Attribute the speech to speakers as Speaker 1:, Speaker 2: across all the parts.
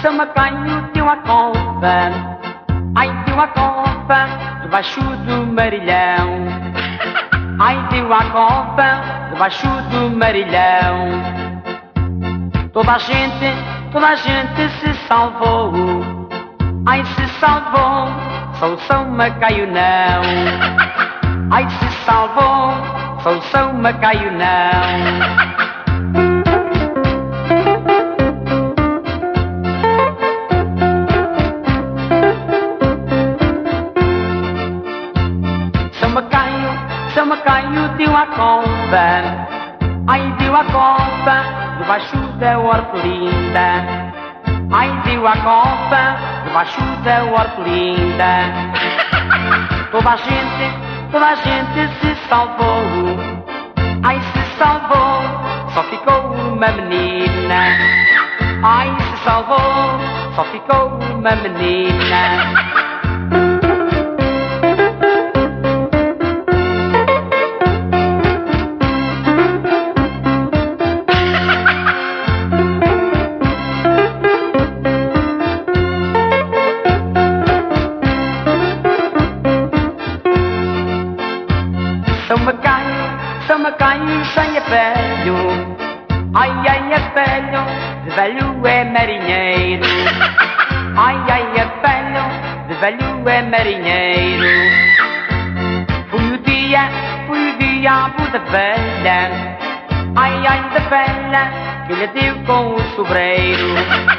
Speaker 1: Chama Macaio teu a compa, ai teu a compa, debaixo do marilhão. Ai teu a compa, debaixo do marilhão. Toda a gente, toda a gente se salvou. Ai se salvou, só o São Macaio não. Ai se salvou, só o São Macaio não. deu a cova, ai deu a cova, debaixo da hortelinda. Ai deu a cova, debaixo da hortelinda. Toda a gente, toda a gente se salvou, ai se salvou, só ficou uma menina. Ai se salvou, só ficou uma menina. velho é marinheiro. Ai, ai, é velho, de velho é marinheiro. Fui o dia, fui o diabo da velha. Ai, ai, da velha, que lhe deu com o sobreiro.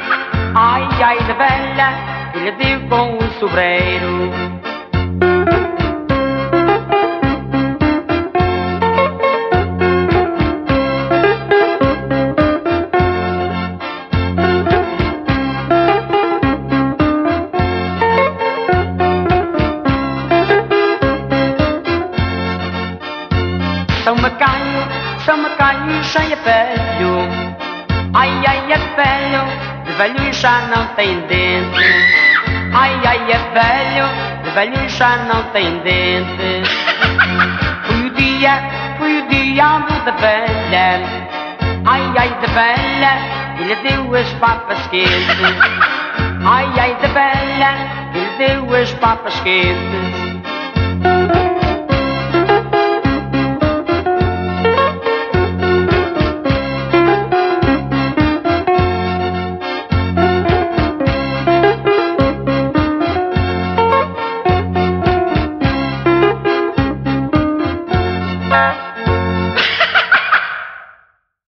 Speaker 1: Ai, ai, da velha, que lhe deu com o sobreiro. Velho já não tem dente. Ai, ai, é velho, de velho já não tem dente. Foi o dia, foi o diabo da velha. Ai, ai, da velha, ele deu as papas quentes. Ai, ai, da velha, ele deu as papas quentes.